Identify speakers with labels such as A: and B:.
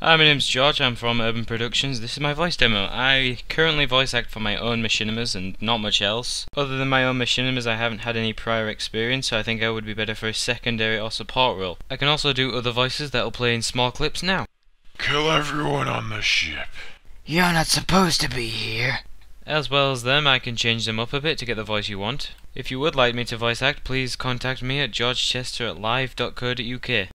A: Hi, my name's George, I'm from Urban Productions. This is my voice demo. I currently voice act for my own machinimas and not much else. Other than my own machinimas, I haven't had any prior experience, so I think I would be better for a secondary or support role. I can also do other voices that'll play in small clips now.
B: Kill everyone on the ship.
C: You're not supposed to be here.
A: As well as them, I can change them up a bit to get the voice you want. If you would like me to voice act, please contact me at georgechester at live.co.uk.